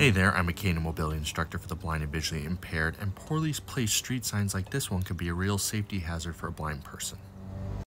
Hey there, I'm a cane mobility instructor for the blind and visually impaired, and poorly placed street signs like this one could be a real safety hazard for a blind person.